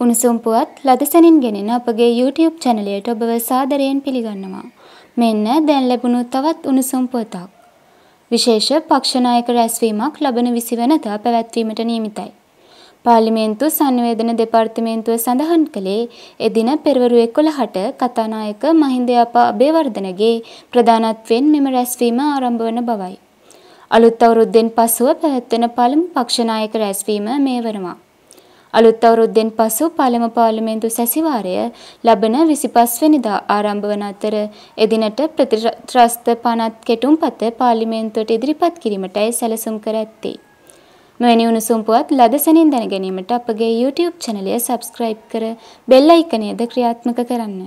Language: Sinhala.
උණුසුම් පුවත් ලදසනින් ගෙනෙන අපගේ YouTube චැනලයට ඔබව සාදරයෙන් පිළිගන්නවා. මෙන්න දැන් ලැබුණු තවත් උණුසුම් පුවතක්. විශේෂ පක්ෂ නායක රැස්වීමක් ලබන 20 වෙනිදා පැවැත්වීමට නියමිතයි. පාර්ලිමේන්තු සංනිවේදන දෙපාර්තමේන්තුව සඳහන් කළේ එදින පෙරවරු 11ට කතානායක මහින්ද යාපා අබේවර්ධනගේ ප්‍රධානත්වයෙන් මෙම රැස්වීම ආරම්භ වන බවයි. අලුත් අවුරුද්දෙන් පසුව පැවැත්වෙන පළමු පක්ෂ නායක රැස්වීම මේ වනවා. අලුත් අවුරුද්දෙන් පසු පළමු පාර්ලිමේන්තු සැසිවාරය ලබන 25 වෙනිදා ආරම්භ වන අතර එදිනට ප්‍රතිත්‍රස්ත පනත් කෙටුම්පත පාර්ලිමේන්තුවට ඉදිරිපත් කිරීමටයි සැලසුම් කර ඇත්තේ. මෙවැනි උණුසුම් පුවත් ලද සැනින් දැන ගැනීමට අපගේ YouTube චැනලය සබ්ස්ක්‍රයිබ් කර බෙල් අයිකනයද ක්‍රියාත්මක කරන්න.